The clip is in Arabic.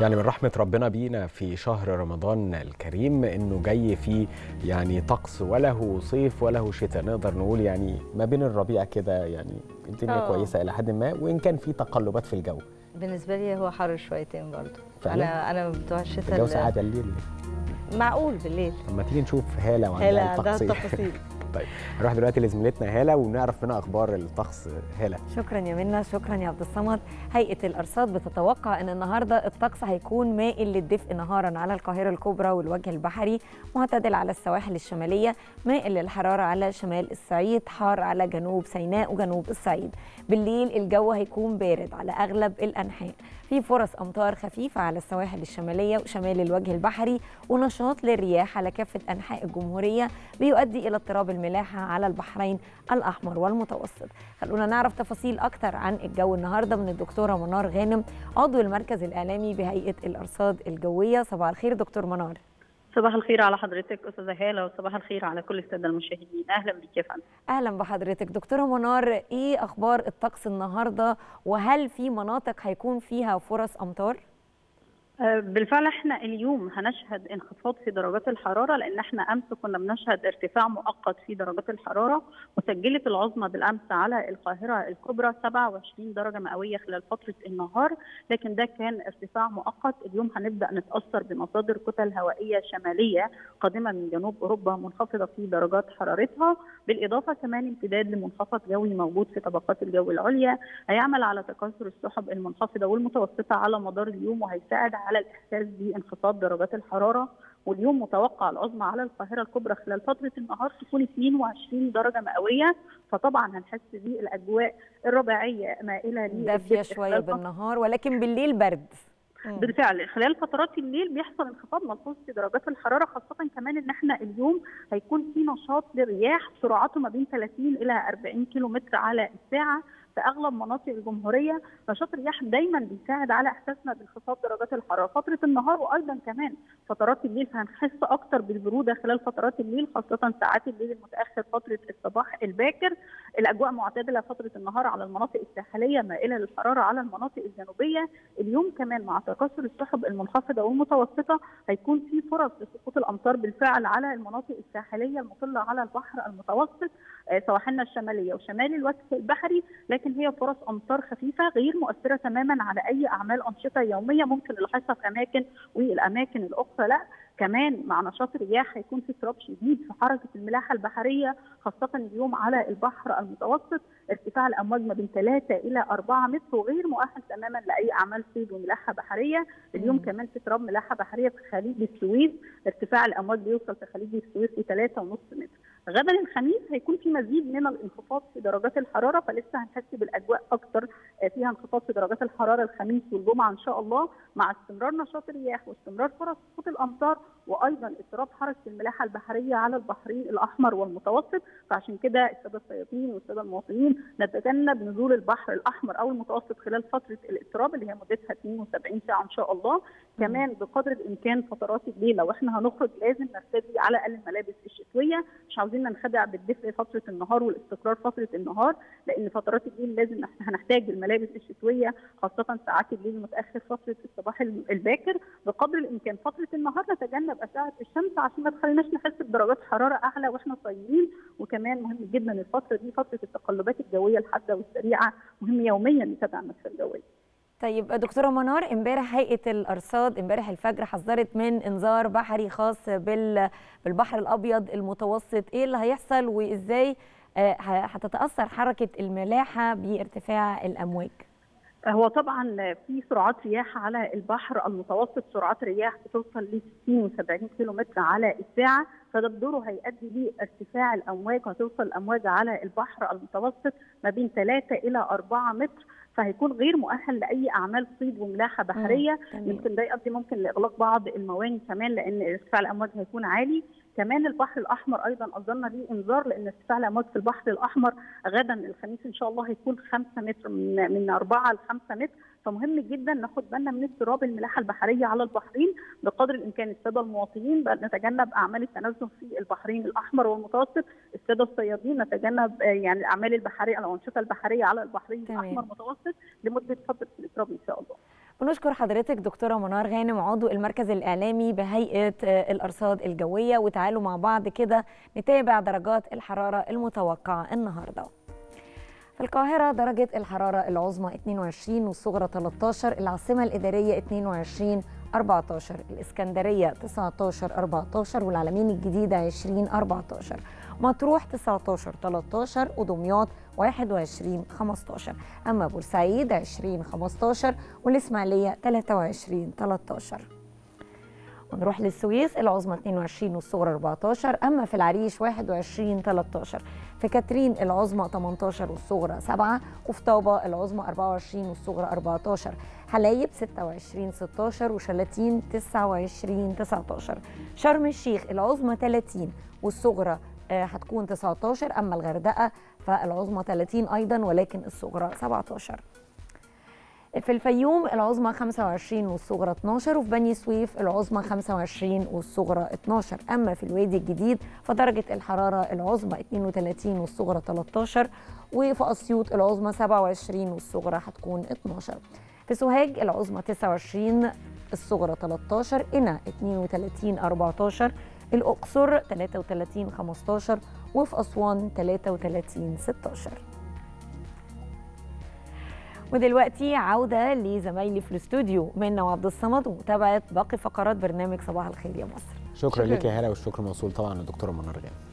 يعني من رحمة ربنا بينا في شهر رمضان الكريم إنه جاي فيه يعني طقس وله صيف وله شتاء نقدر نقول يعني ما بين الربيع كده يعني الدنيا آه. كويسة إلى حد ما وإن كان في تقلبات في الجو بالنسبة لي هو حر شويتين برضو فعلا؟ أنا أنا بتوع الشتاء الجو ال- ساعات الليل معقول بالليل لما تيجي نشوف هالة وعندها. التفاصيل طيب نروح دلوقتي لزميلتنا هالة ونعرف منها أخبار الطقس. هالة. شكرا يا منى شكرا يا عبد الصمد. هيئة الأرصاد بتتوقع إن النهارده الطقس هيكون مائل للدفء نهارا على القاهرة الكبرى والوجه البحري معتدل على السواحل الشمالية مائل للحرارة على شمال الصعيد حار على جنوب سيناء وجنوب الصعيد. بالليل الجو هيكون بارد على أغلب الأنحاء. في فرص أمطار خفيفة على السواحل الشمالية وشمال الوجه البحري ونشاط للرياح على كافة أنحاء الجمهورية بيؤدي إلى اضطراب الملاحة على البحرين الأحمر والمتوسط. خلونا نعرف تفاصيل أكتر عن الجو النهارده من الدكتورة منار غانم عضو المركز الإعلامي بهيئة الأرصاد الجوية. صباح الخير دكتور منار. صباح الخير على حضرتك أستاذة هالة وصباح الخير على كل السادة المشاهدين. أهلا بك يا فندم. أهلا بحضرتك. دكتورة منار إيه أخبار الطقس النهارده؟ وهل في مناطق هيكون فيها فرص أمطار؟ بالفعل إحنا اليوم هنشهد انخفاض في درجات الحرارة لأن إحنا أمس كنا بنشهد ارتفاع مؤقت في درجات الحرارة وسجلت العظمى بالأمس على القاهرة الكبرى 27 درجة مئوية خلال فترة النهار لكن ده كان ارتفاع مؤقت. اليوم هنبدأ نتأثر بمصادر كتل هوائية شمالية قادمة من جنوب أوروبا منخفضة في درجات حرارتها. بالإضافة كمان امتداد لمنخفض جوي موجود في طبقات الجو العليا هيعمل على تكاثر السحب المنخفضة والمتوسطة على مدار اليوم وهيساعد على الإحساس بانخفاض درجات الحرارة واليوم متوقع العظمى على القاهرة الكبرى خلال فترة النهار تكون 22 درجة مئوية. فطبعا هنحس بالأجواء الرباعيه مائلة دافية للدفء شوية خلال فترة بالنهار ولكن بالليل برد. بالفعل خلال فترات الليل بيحصل انخفاض ملحوظ في درجات الحرارة خاصة كمان إن إحنا اليوم هيكون في نشاط للرياح سرعته ما بين 30 إلى 40 كيلو متر على الساعة. في أغلب مناطق الجمهورية نشاط الرياح دايما بيساعد على إحساسنا بانخفاض درجات الحرارة. فترة النهار وأيضا كمان فترات الليل فهنحس أكتر بالبرودة خلال فترات الليل خاصة ساعات الليل المتأخر فترة الصباح الباكر. الأجواء معتدلة فترة النهار على المناطق الساحلية مائلة للحرارة على المناطق الجنوبية. اليوم كمان مع تكاثر السحب المنخفضة والمتوسطة هيكون في فرص لسقوط الأمطار بالفعل على المناطق الساحلية المطلة على البحر المتوسط آه، سواحلنا الشمالية وشمال الوجه البحري. لكن هي فرص أمطار خفيفة غير مؤثرة تماما على أي أعمال أنشطة يومية ممكن نلاحظها في أماكن والأماكن الاخرى لا. كمان مع نشاط الرياح هيكون في اضطراب شديد في حركة الملاحة البحرية خاصة اليوم على البحر المتوسط. ارتفاع الأمواج ما بين 3 إلى 4 متر وغير مؤهل تماما لأي أعمال صيد وملاحة بحرية. اليوم مم. كمان في اضطراب ملاحة بحرية في خليج السويس. ارتفاع الأمواج بيوصل في خليج السويس ل 3.5 متر. غدا الخميس هيكون في مزيد من الانخفاض في درجات الحرارة فلسه هنحس بالأجواء أكتر آه، فيها انخفاض في درجات الحرارة الخميس والجمعة إن شاء الله مع استمرار نشاط الرياح واستمرار فرص سقوط الأمطار وأيضا اضطراب حركة الملاحة البحرية على البحرين الأحمر والمتوسط فعشان كده السادة الصيادين والسادة المواطنين نتجنب نزول البحر الأحمر أو المتوسط خلال فترة الاضطراب اللي هي مدتها 72 ساعة إن شاء الله. كمان بقدر الإمكان فترات الليل لو إحنا هنخرج لازم نرتدي على الاقل الملابس الشتوية. مش عاوزين ننخدع بالدفء فترة النهار والاستقرار فترة النهار لأن فترات الليل لازم إحنا هنحتاج الملابس الشتوية خاصة ساعات الليل المتاخر فترة الصباح الباكر. بقدر الإمكان فترة النهار نتجنب اشعه الشمس عشان ما تخليناش نحس بدرجات حرارة أعلى وإحنا صايمين وكمان مهم جدا الفترة دي فترة التقلبات الجوية الحادة والسريعة مهم يوميا نتابع النشره الجوية. طيب دكتورة منار امبارح هيئة الأرصاد امبارح الفجر حذرت من انذار بحري خاص بال بالبحر الأبيض المتوسط. إيه اللي هيحصل وإزاي آه، هتتأثر حركة الملاحة بارتفاع الأمواج؟ هو طبعا في سرعات رياح على البحر المتوسط سرعات رياح بتوصل ل 60 و 70 كيلو متر على الساعة فده بدوره هيؤدي لارتفاع الأمواج وهتوصل الأمواج على البحر المتوسط ما بين 3 إلى 4 متر فهيكون غير مؤهل لأي أعمال صيد وملاحة بحرية. يمكن ده يؤدي ممكن لإغلاق بعض المواني كمان لأن ارتفاع الأمواج هيكون عالي كمان البحر الأحمر أيضا اصدرنا ليه إنذار لأن ارتفاع الامواج في البحر الأحمر غدا الخميس إن شاء الله هيكون 5 متر من من 4 ل 5 متر. فمهم جدا ناخد بالنا من اضطراب الملاحة البحرية على البحرين بقدر الإمكان. السادة المواطنين بقى نتجنب أعمال التنزه في البحرين الأحمر والمتوسط. السادة الصيادين نتجنب يعني الأعمال البحرية الأنشطة البحرية على البحرين. الأحمر والمتوسط لمدة فتره ونشكر حضرتك دكتورة منار غانم عضو المركز الإعلامي بهيئة آه، الأرصاد الجوية وتعالوا مع بعض كده نتابع درجات الحرارة المتوقعة النهاردة. في القاهرة درجة الحرارة العظمى 22 والصغرى 13 العاصمة الإدارية 22 14 الإسكندرية 19 14 والعلمين الجديدة 20 14 مطروح 19 13 ودمياط 21 15 أما بورسعيد 20 15 والإسماعيلية 23 13 ونروح للسويس العظمى 22 والصغرى 14 أما في العريش 21 13 في كاترين العظمى 18 والصغرى 7 وفي طابة العظمى 24 والصغرى 14 حلايب 26 16 وشلاتين 29 19 شرم الشيخ العظمى 30 والصغرى هتكون 19 أما الغردقة فالعظمى 30 أيضا ولكن الصغرى 17 في الفيوم العظمى 25 والصغرى 12 وفي بني سويف العظمى 25 والصغرى 12 أما في الوادي الجديد فدرجة الحرارة العظمى 32 والصغرى 13 وفي أسيوط العظمى 27 والصغرى هتكون 12 في سوهاج العظمى 29 الصغرى 13 قنا 32 14 الأقصر 33 15 وفي أسوان 33 16 ودلوقتي عودة لزمايلي في الاستوديو منى وعبد الصمد ومتابعة باقي فقرات برنامج صباح الخير يا مصر. شكرا شكراً. لك يا هلا والشكر موصول طبعا للدكتورة منار غانم